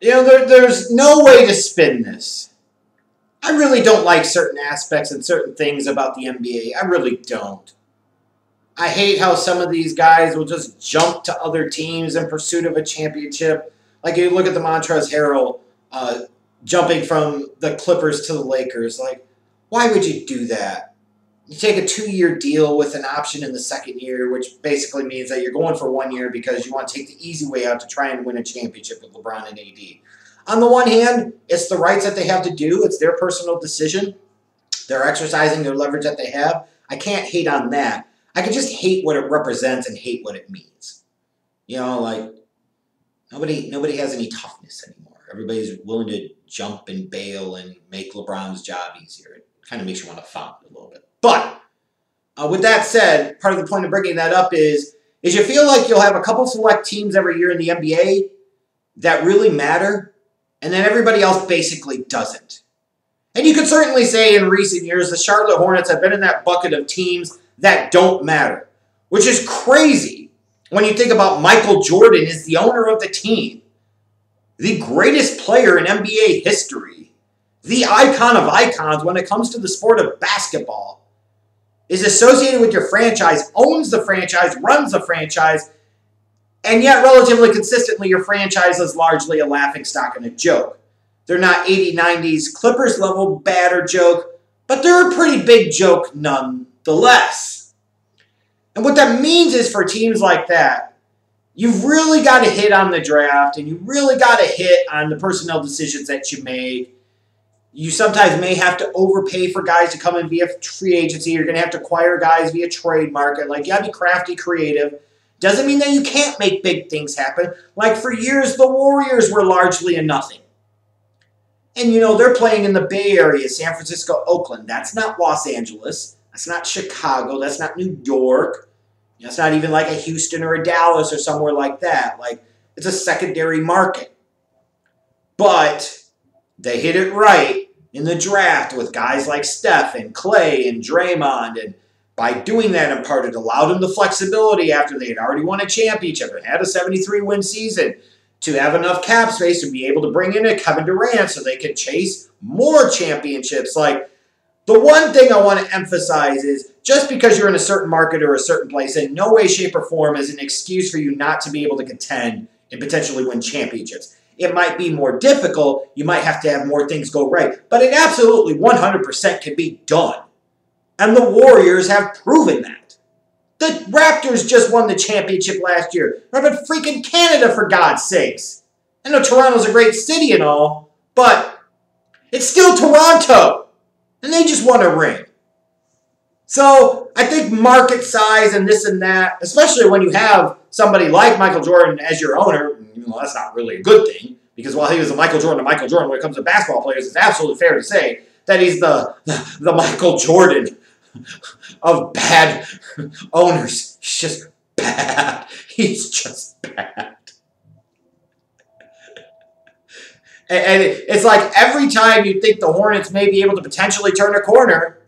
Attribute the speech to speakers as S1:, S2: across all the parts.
S1: You know, there, there's no way to spin this. I really don't like certain aspects and certain things about the NBA. I really don't. I hate how some of these guys will just jump to other teams in pursuit of a championship. Like you look at the Montrezl Harrell uh, jumping from the Clippers to the Lakers. Like, why would you do that? You take a two-year deal with an option in the second year, which basically means that you're going for one year because you want to take the easy way out to try and win a championship with LeBron and AD. On the one hand, it's the rights that they have to do. It's their personal decision. They're exercising their leverage that they have. I can't hate on that. I can just hate what it represents and hate what it means. You know, like nobody nobody has any toughness anymore. Everybody's willing to jump and bail and make LeBron's job easier. It kind of makes you want to fond a little bit. But uh, with that said, part of the point of bringing that up is is you feel like you'll have a couple select teams every year in the NBA that really matter, and then everybody else basically doesn't. And you could certainly say in recent years the Charlotte Hornets have been in that bucket of teams that don't matter, which is crazy when you think about Michael Jordan is the owner of the team, the greatest player in NBA history, the icon of icons when it comes to the sport of basketball, is associated with your franchise, owns the franchise, runs the franchise, and yet relatively consistently your franchise is largely a laughing stock and a joke. They're not 80 90s Clippers level bad or joke, but they're a pretty big joke nonetheless. And what that means is for teams like that, you've really got to hit on the draft and you really got to hit on the personnel decisions that you make. You sometimes may have to overpay for guys to come in via free agency. You're going to have to acquire guys via trade market. Like, you got to be crafty, creative. Doesn't mean that you can't make big things happen. Like, for years, the Warriors were largely a nothing. And, you know, they're playing in the Bay Area, San Francisco, Oakland. That's not Los Angeles. That's not Chicago. That's not New York. That's not even like a Houston or a Dallas or somewhere like that. Like, it's a secondary market. But they hit it right in the draft with guys like Steph and Clay and Draymond. And by doing that, in part, it allowed them the flexibility after they had already won a championship and had a 73 win season to have enough cap space to be able to bring in a Kevin Durant so they could chase more championships. Like, the one thing I want to emphasize is just because you're in a certain market or a certain place, in no way, shape, or form is an excuse for you not to be able to contend and potentially win championships. It might be more difficult. You might have to have more things go right. But it absolutely 100% can be done. And the Warriors have proven that. The Raptors just won the championship last year. They're in freaking Canada, for God's sakes. I know Toronto's a great city and all, but it's still Toronto. And they just won a ring. So I think market size and this and that, especially when you have somebody like Michael Jordan as your owner, well, that's not really a good thing because while he was a Michael Jordan to Michael Jordan when it comes to basketball players, it's absolutely fair to say that he's the, the, the Michael Jordan of bad owners. He's just bad. He's just bad. And it's like every time you think the Hornets may be able to potentially turn a corner,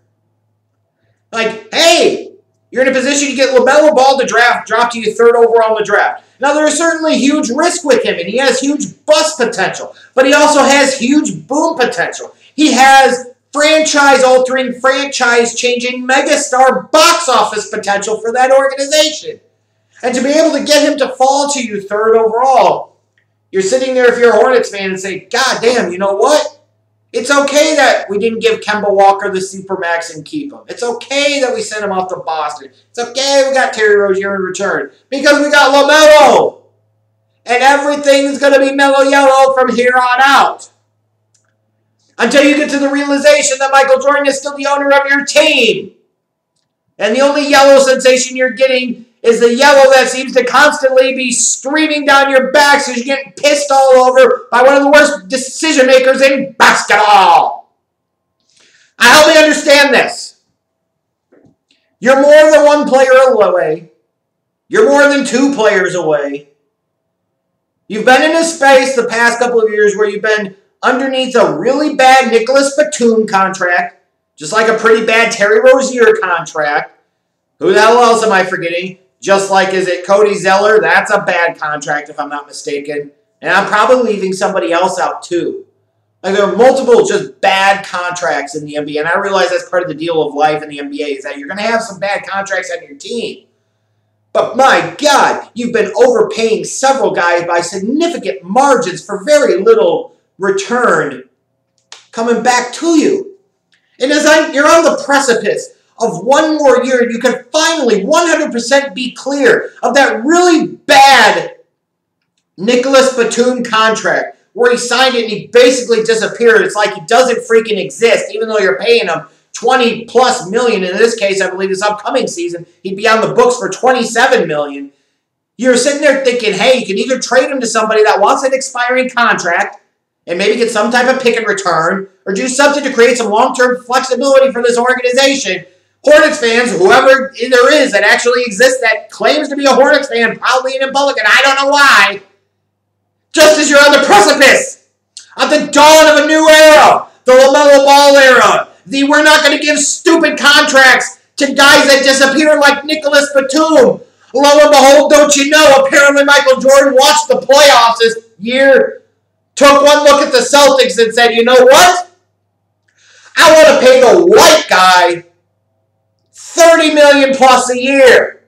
S1: like, hey, you're in a position to get LaMelo Ball to draft, drop to you third overall in the draft. Now, there is certainly huge risk with him, and he has huge bust potential, but he also has huge boom potential. He has franchise altering, franchise changing, megastar box office potential for that organization. And to be able to get him to fall to you third overall, you're sitting there if you're a Hornets fan and say, God damn, you know what? It's okay that we didn't give Kemba Walker the Supermax and keep him. It's okay that we sent him off to Boston. It's okay we got Terry Rozier in return because we got LaMelo. And everything's going to be mellow yellow from here on out. Until you get to the realization that Michael Jordan is still the owner of your team. And the only yellow sensation you're getting is the yellow that seems to constantly be streaming down your back so you're getting pissed all over by one of the worst decision makers in basketball. I help you understand this. You're more than one player away. You're more than two players away. You've been in a space the past couple of years where you've been underneath a really bad Nicolas Batum contract, just like a pretty bad Terry Rozier contract. Who the hell else am I forgetting? Just like, is it Cody Zeller? That's a bad contract, if I'm not mistaken. And I'm probably leaving somebody else out too. Like there are multiple just bad contracts in the NBA, and I realize that's part of the deal of life in the NBA is that you're going to have some bad contracts on your team. But my God, you've been overpaying several guys by significant margins for very little return coming back to you. And as I, you're on the precipice of one more year, you can finally 100% be clear of that really bad Nicolas Batum contract where he signed it and he basically disappeared. It's like he doesn't freaking exist, even though you're paying him 20 plus million. In this case, I believe this upcoming season, he'd be on the books for 27 million. You're sitting there thinking, hey, you can either trade him to somebody that wants an expiring contract and maybe get some type of pick and return, or do something to create some long-term flexibility for this organization. Hornets fans, whoever there is that actually exists that claims to be a Hornets fan, probably an Republican, I don't know why, just as you're on the precipice of the dawn of a new era, the LaMelo Ball era, the we're not going to give stupid contracts to guys that disappear like Nicolas Batum. Lo and behold, don't you know, apparently Michael Jordan watched the playoffs this year, took one look at the Celtics and said, you know what? I want to pay the white guy 30 million plus a year.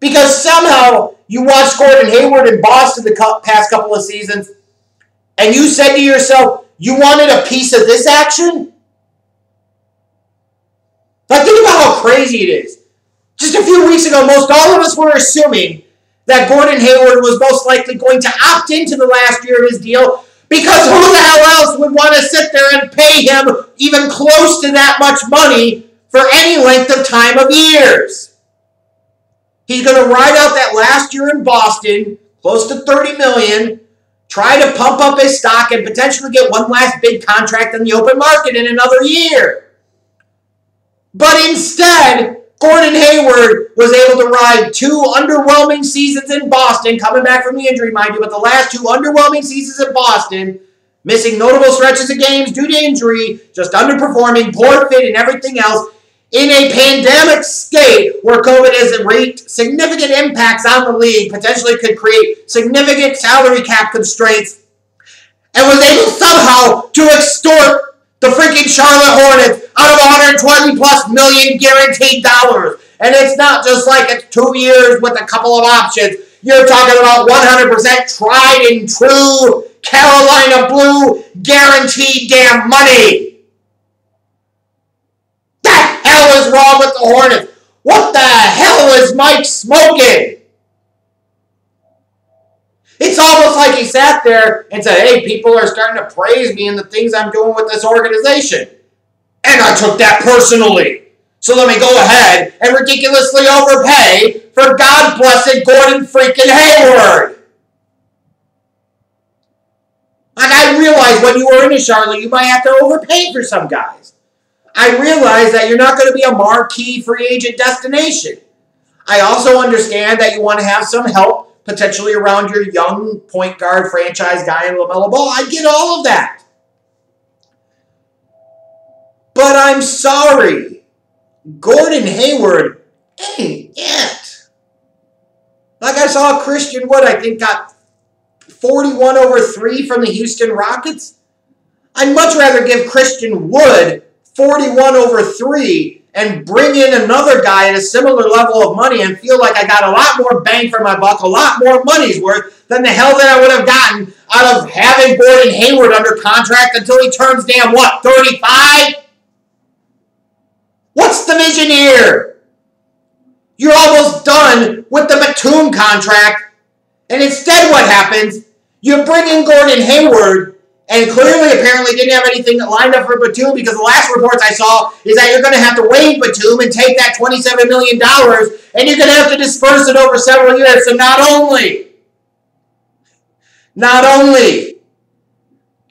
S1: Because somehow you watched Gordon Hayward in Boston the past couple of seasons, and you said to yourself, you wanted a piece of this action? Like, think about how crazy it is. Just a few weeks ago, most all of us were assuming that Gordon Hayward was most likely going to opt into the last year of his deal because who the hell else would want to sit there and pay him even close to that much money for any length of time of years? He's going to ride out that last year in Boston, close to 30 million, try to pump up his stock and potentially get one last big contract in the open market in another year. But instead, Gordon Hayward was able to ride two underwhelming seasons in Boston, coming back from the injury, mind you, but the last two underwhelming seasons in Boston, missing notable stretches of games due to injury, just underperforming, poor fit, and everything else in a pandemic state where COVID has wreaked significant impacts on the league, potentially could create significant salary cap constraints, and was able somehow to extort the freaking Charlotte Hornets out of 120 plus million guaranteed dollars. And it's not just like it's two years with a couple of options. You're talking about 100% tried and true Carolina Blue guaranteed damn money hell is wrong with the Hornets? What the hell is Mike smoking? It's almost like he sat there and said, hey, people are starting to praise me and the things I'm doing with this organization. And I took that personally. So let me go ahead and ridiculously overpay for God blessed Gordon freaking Hayward. Like I realize when you were in Charlotte, you might have to overpay for some guys. I realize that you're not going to be a marquee free agent destination. I also understand that you want to have some help potentially around your young point guard franchise guy in LaMelo Ball. I get all of that. But I'm sorry. Gordon Hayward ain't it. Like I saw Christian Wood, I think, got 41 over 3 from the Houston Rockets. I'd much rather give Christian Wood 41 over 3 and bring in another guy at a similar level of money and feel like I got a lot more bang for my buck, a lot more money's worth than the hell that I would have gotten out of having Gordon Hayward under contract until he turns damn what, 35? What's the vision here? You're almost done with the Batum contract, and instead what happens? You bring in Gordon Hayward and clearly, apparently, didn't have anything that lined up for Batum because the last reports I saw is that you're going to have to waive Batum and take that $27 million and you're going to have to disperse it over several years. So not only, not only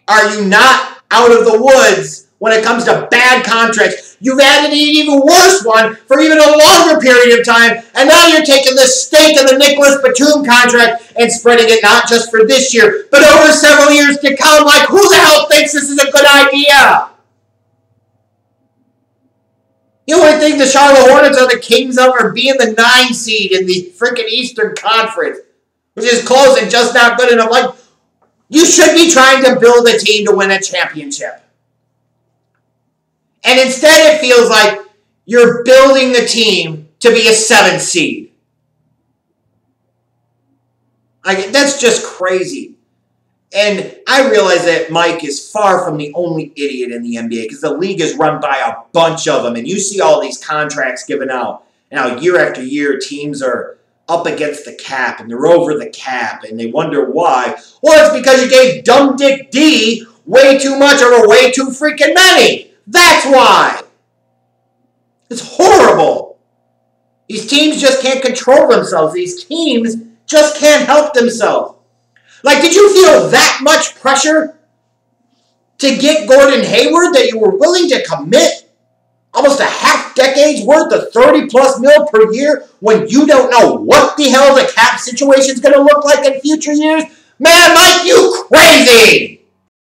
S1: are you not out of the woods when it comes to bad contracts, You've added an even worse one for even a longer period of time, and now you're taking the stake of the Nicolas Batum contract and spreading it not just for this year, but over several years to come. Like, who the hell thinks this is a good idea? The only thing the Charlotte Hornets are the kings of are being the nine seed in the freaking Eastern Conference. which is close and just not good enough. Like, you should be trying to build a team to win a championship. And instead, it feels like you're building the team to be a seven seed. Like, that's just crazy. And I realize that Mike is far from the only idiot in the NBA because the league is run by a bunch of them. And you see all these contracts given out. Now, year after year teams are up against the cap and they're over the cap and they wonder why. Well, it's because you gave Dumb Dick D way too much or way too freaking many. That's why. It's horrible. These teams just can't control themselves. These teams just can't help themselves. Like, did you feel that much pressure to get Gordon Hayward that you were willing to commit almost a half decade's worth of 30 plus mil per year when you don't know what the hell the cap situation is going to look like in future years? Man, Mike, you crazy!